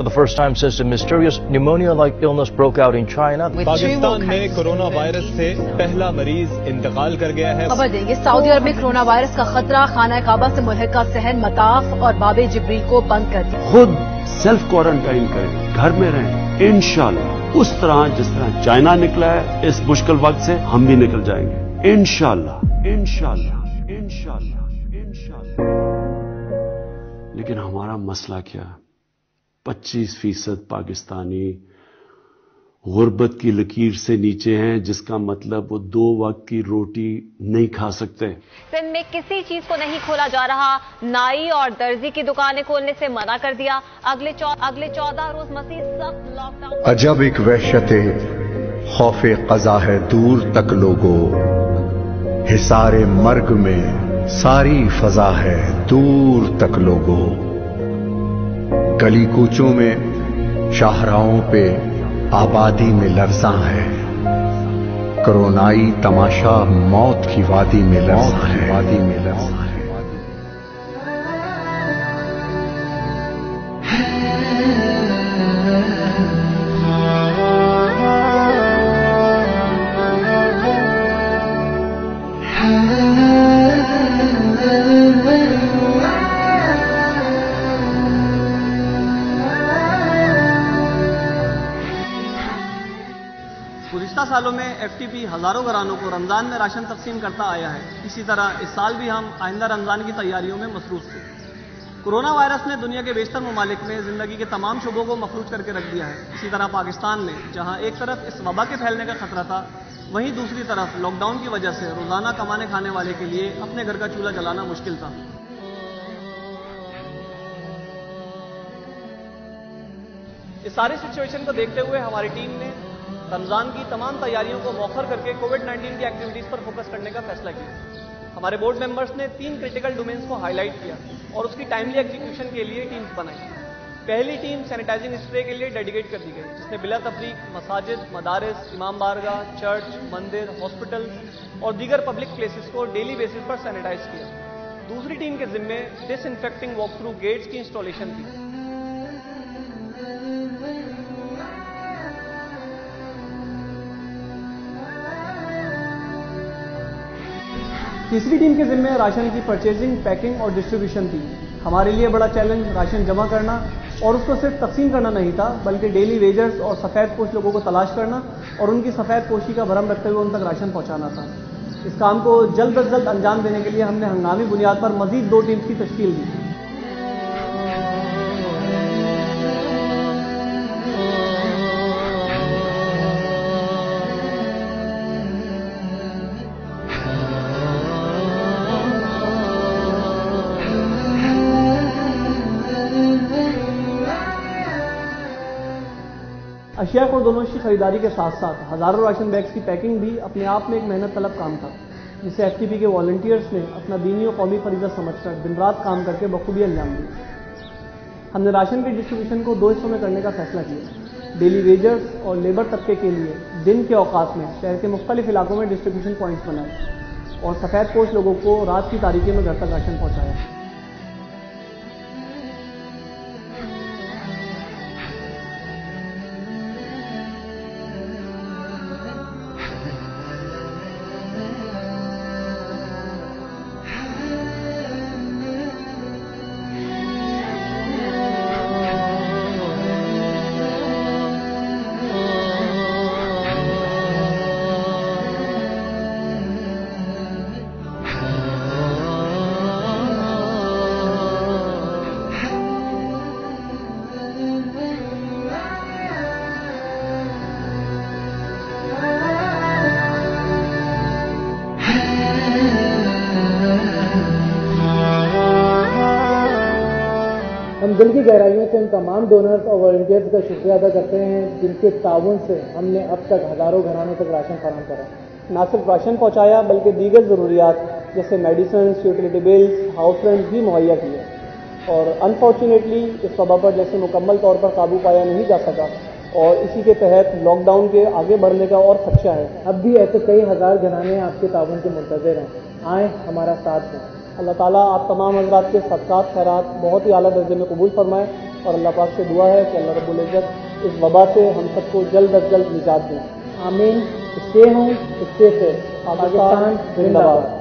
For the first time since a mysterious pneumonia-like illness broke out in China, Pakistan में corona virus से पहला मरीज़ इंतकाल कर गया है। खबर देंगे सऊदी अरब में कोरोना वायरस का खतरा खाना काबा से मुल्हिका सहन मताफ और बाबे जिब्रील को बंद कर दिया। खुद सेल्फ क्वारंटाइन करें घर में रहें। इंशाल्लाह उस तरह जिस तरह चाइना निकला है इस मुश्किल वक्त से हम भी निकल जाएँगे। इंशाल्लाह इंशाल्लाह इंशाल्लाह इंशाल्लाह। लेकिन हमारा मसला क्या? है 25 फ़ीसद पाकिस्तानी गुर्बत की लकीर से नीचे हैं जिसका मतलब वो दो वक्त की रोटी नहीं खा सकते। सिंध में किसी चीज़ को नहीं खोला जा रहा नाई और दर्जी की दुकानें खोलने से मना कर दिया। अगले चौ, अगले चौदह रोज मसीह सख्त लॉकडाउन अजब एक वहशत खौफ कजा है दूर तक लोगो। हिसारे मर्ग में सारी फजा है दूर तक लोगो। गली कूचों में शाहराहों पे आबादी में लर्जा है। कोरोनाई तमाशा मौत की वादी में लर्जा है। वादी में लर्जा है। गुजशत सालों में एफटीपी हज़ारों घरानों को रमज़ान में राशन तकसीम करता आया है। इसी तरह इस साल भी हम आइंदा रमज़ान की तैयारियों में मसरूफ थे। कोरोना वायरस ने दुनिया के बेशतर ममालिक में ज़िंदगी के तमाम शुबों को मफलूज करके रख दिया है। इसी तरह पाकिस्तान में, जहाँ एक तरफ़ इस वबा के फैलने का खतरा था, वहीं दूसरी तरफ़ लॉकडाउन की वजह से रोज़ाना कमाने खाने वाले के लिए अपने घर का चूल्हा जलाना मुश्किल था। इस सारी सिचुएशन को देखते हुए हमारी टीम ने रमज़ान की तमाम तैयारियों को मौखर करके कोविड 19 की एक्टिविटीज़ पर फोकस करने का फैसला किया। हमारे बोर्ड मेंबर्स ने तीन क्रिटिकल डोमेन्स को हाईलाइट किया और उसकी टाइमली एग्जीक्यूशन के लिए टीम्स बनाई। पहली टीम सैनिटाइजिंग स्प्रे के लिए डेडिकेट कर दी गई, जिसने बिला तफरीक मसाजिद, मदारस, इमाम बारगाह चर्च मंदिर हॉस्पिटल और दीगर पब्लिक प्लेसेस को डेली बेसिस पर सैनिटाइज किया। दूसरी टीम के जिम्मे डिसइंफेक्टिंग वॉक थ्रू गेट्स की इंस्टॉलेशन थी तीसरी टीम के जिम्मे राशन की परचेजिंग पैकिंग और डिस्ट्रीब्यूशन थी। हमारे लिए बड़ा चैलेंज राशन जमा करना और उसको सिर्फ़ तकसीम करना नहीं था, बल्कि डेली वेजर्स और सफ़ेद पोश लोगों को तलाश करना और उनकी सफ़ेद पोशी का भरम रखते हुए उन तक राशन पहुंचाना था। इस काम को जल्द अज जल्द अंजाम देने के लिए हमने हंगामी बुनियाद पर मजीद दो टीम्स की तश्कील दी। अशिया को दोनों की खरीदारी के साथ साथ हज़ारों राशन बैग्स की पैकिंग भी अपने आप में एक मेहनत तलब काम था, जिसे एफटीपी के वॉलंटियर्स ने अपना दीनी और कौमी फरीजा समझकर दिन रात काम करके बखूबी अंजाम दिया। हमने राशन के डिस्ट्रीब्यूशन को दो हिस्सों में करने का फैसला किया। डेली वेजर्स और लेबर तबके के लिए दिन के औकात में शहर के मुख्तलिफ़ इलाकों में डिस्ट्रीब्यूशन पॉइंट्स बनाए और सफ़ेद पोश लोगों को रात की तारीखी में घर तक राशन पहुँचाया। की गहराइयों से उन तमाम डोनर्स और वॉल्टियर्स का शुक्रिया अदा करते हैं, जिनके ताउन से हमने अब तक हज़ारों घरानों तक राशन फराम करा। न सिर्फ़ राशन पहुँचाया, बल्कि दीगर ज़रूरियात, जैसे medicine utility bills house rent भी मुहैया किए। और अनफॉर्चुनेटली इस वबा पर जैसे मुकम्मल तौर पर काबू पाया नहीं जा सका, और इसी के तहत लॉकडाउन के आगे बढ़ने का और खदशा है। अब भी ऐसे कई हज़ार घराने आपके ताउन के मुंतजर हैं। आए, हमारा साथ दें। अल्लाह ताला आप तमाम हजरात के सदकात खैरात बहुत ही अला दर्जे में कबूल फरमाए और अल्लाह पाक से दुआ है कि अल्लाह रब्बुल इज़्ज़त इस वबा से हम सबको जल्द अज जल्द निजात दें। आमीन। स्टे हों स्टे से पाकिस्तान जिंदाबाद।